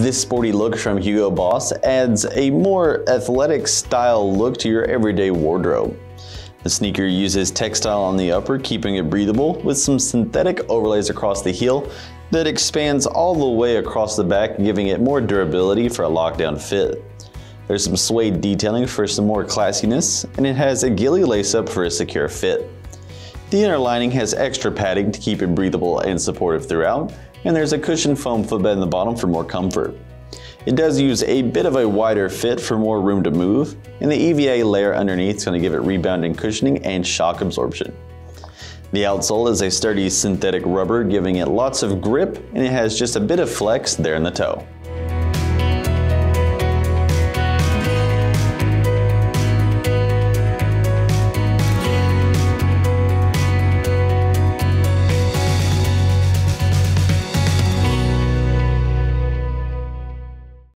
This sporty look from Hugo Boss adds a more athletic style look to your everyday wardrobe. The sneaker uses textile on the upper, keeping it breathable, with some synthetic overlays across the heel that expands all the way across the back, giving it more durability for a lockdown fit. There's some suede detailing for some more classiness, and it has a ghillie lace-up for a secure fit. The inner lining has extra padding to keep it breathable and supportive throughout, and there's a cushioned foam footbed in the bottom for more comfort. It does use a bit of a wider fit for more room to move, and the EVA layer underneath is going to give it rebounding cushioning and shock absorption. The outsole is a sturdy synthetic rubber giving it lots of grip and it has just a bit of flex there in the toe.